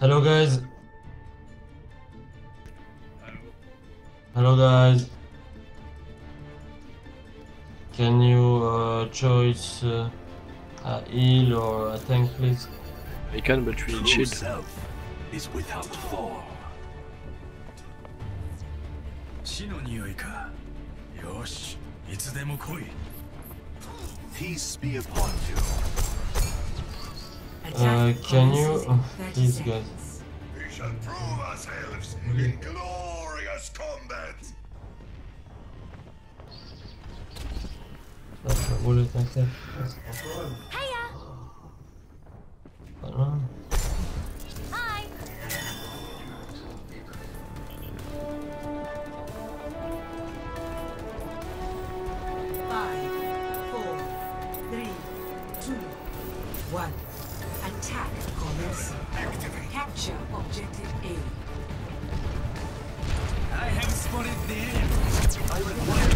Hello guys. Hello guys. Can you uh, choose uh, a heal or a tank please? I can, but we need True shield. self is without flaw. 死の匂いかよしいつでも来い Peace be upon you. Uh, can you please guys? We shall prove ourselves in glorious combat. That's a bullet myself. Hiya! Attack commence. Capture objective A. I have spotted the I require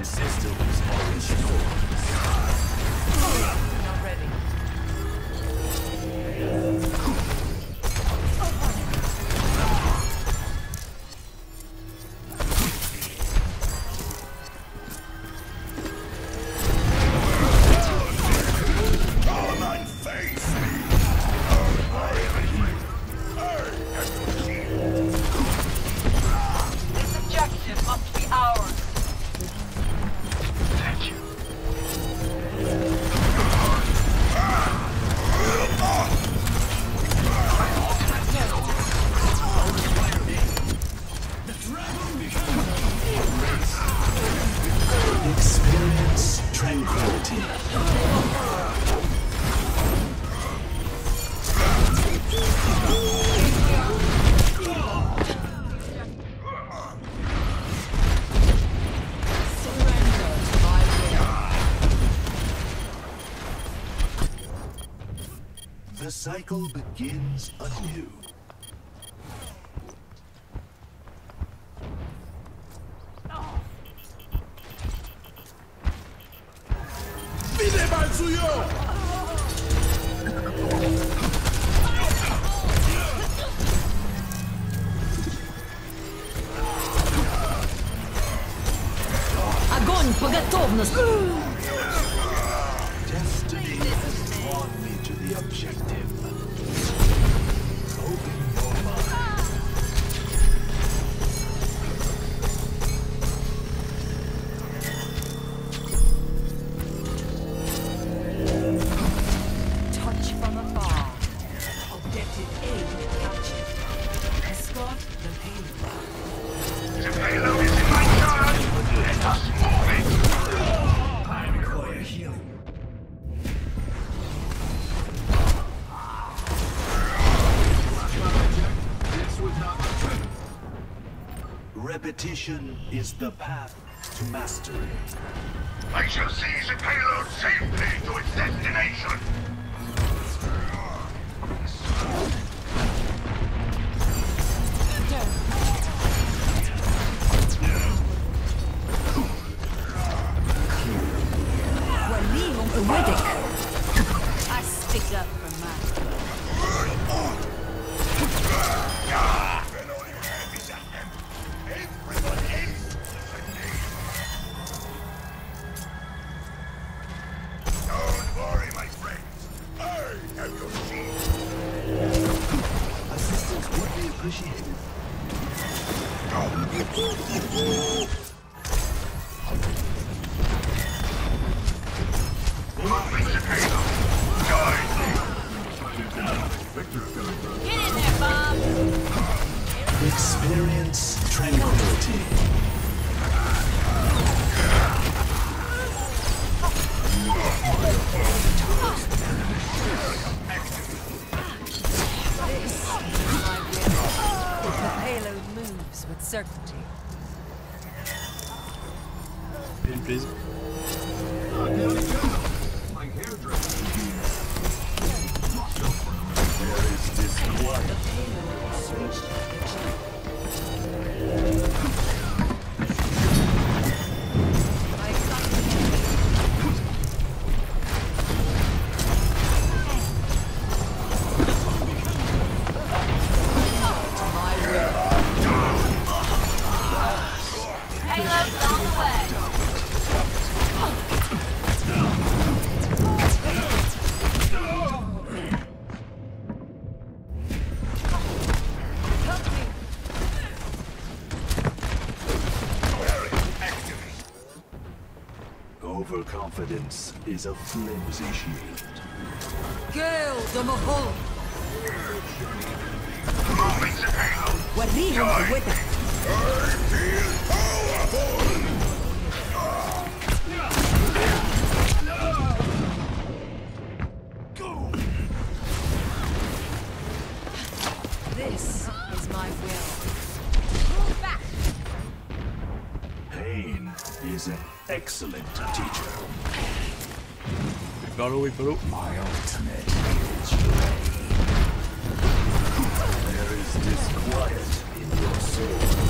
My system is restored. The cycle begins anew. Repetition is the path to mastery. I shall seize the payload safely to its destination. The is a flimsy shield. Gale the Mahol! Warrior with us! I! This is my will. Pain is an excellent teacher. Got away, bro. My ultimate is ready. There is disquiet in your soul.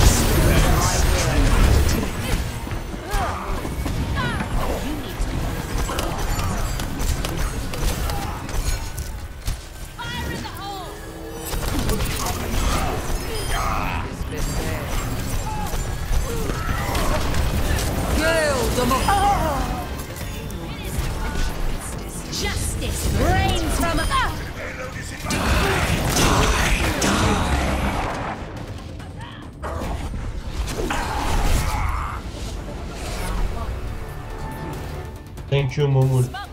Thank you, Momul.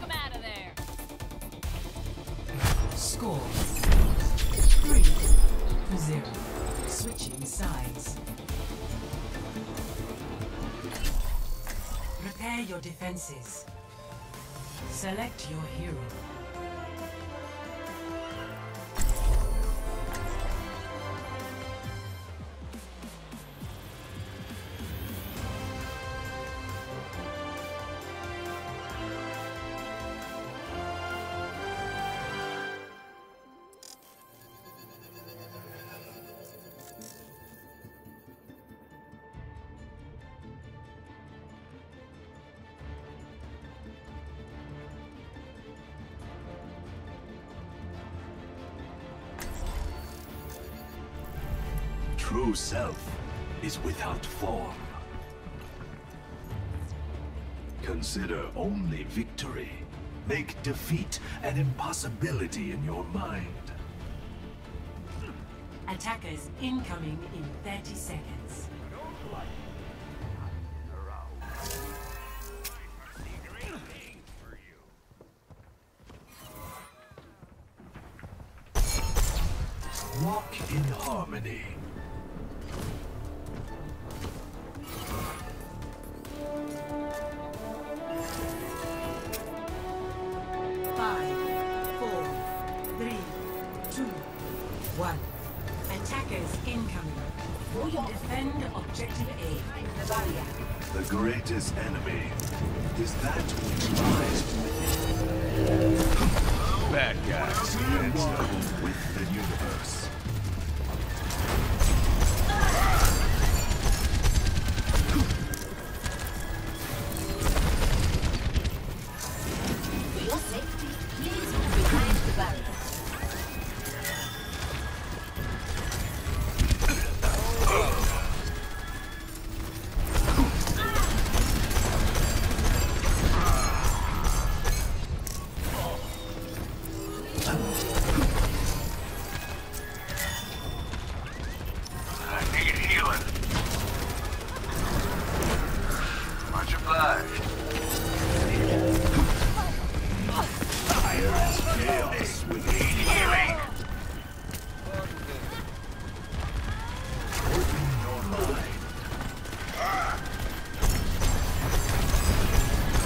True self is without form. Consider only victory. Make defeat an impossibility in your mind. Attackers incoming in 30 seconds. Walk in harmony. One. Attackers incoming. Defend objective A. The barrier. The greatest enemy is that which lies within. Bad guys. One with the universe.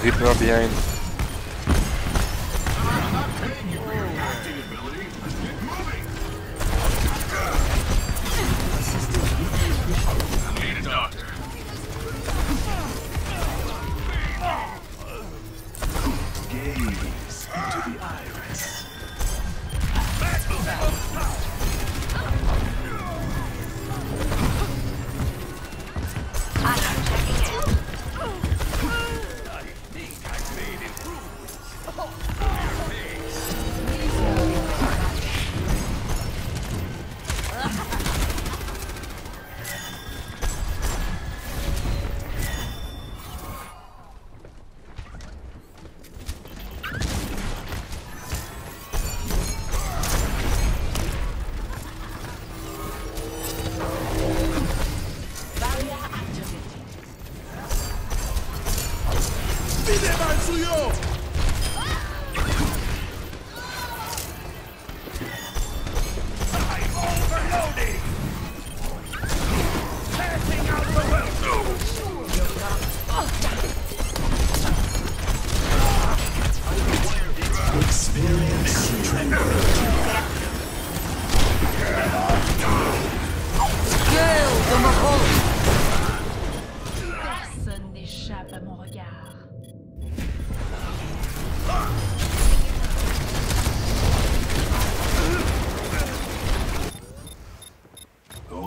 Reaper behind.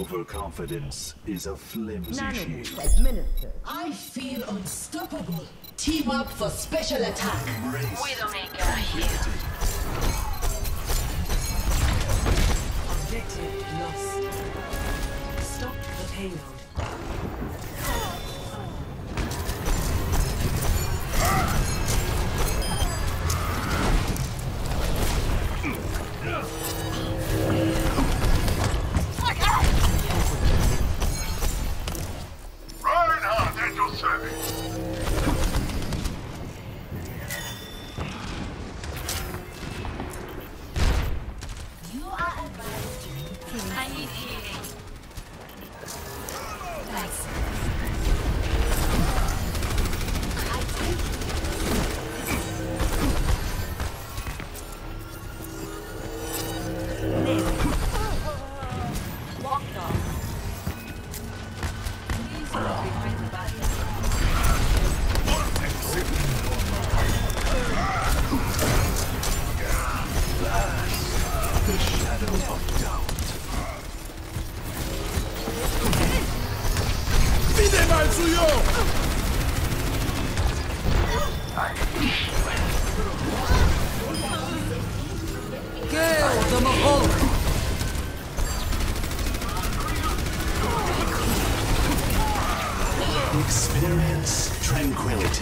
Overconfidence is a flimsy shield. administered. I feel unstoppable. Team up for special attack. Widowmaker here. Objective lost. Stop the payload.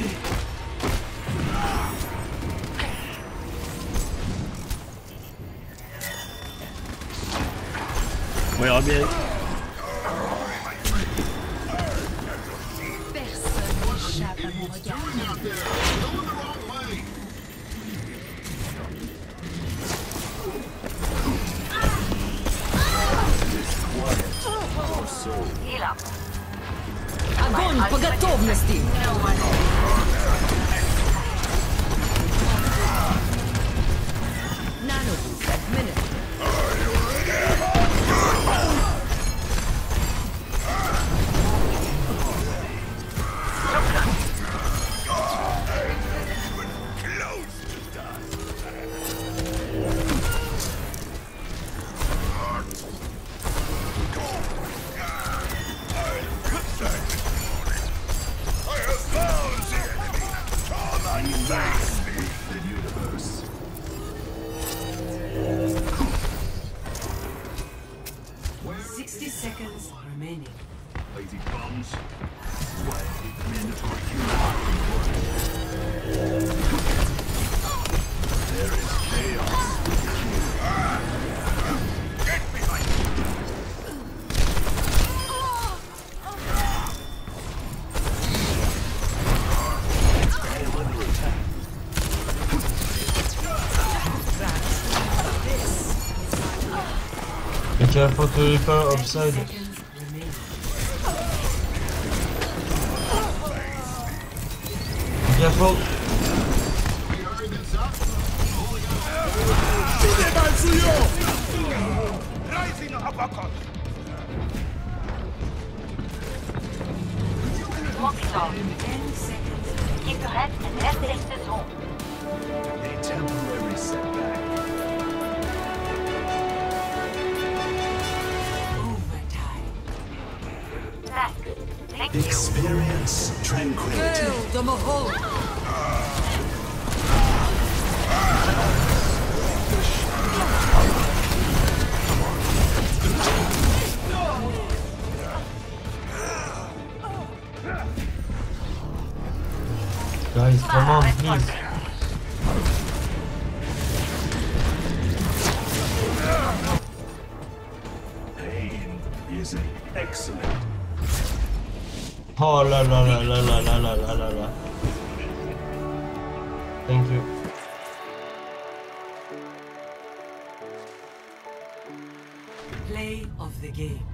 Mon regard. Огонь по готовности! Seconds remaining. Lazy bums. Way Minotaur human. There is chaos. for 35 upside. Careful. Rising uppercut. Hostile. Ten. Keep your and head the zone. A temporary setback. Thanks. Thank you. Experience tranquility. Kill the Mahal. Guys, come on, please. Pain is an excellent. Oh la la la la la la la la la la. Thank you. Play of the game.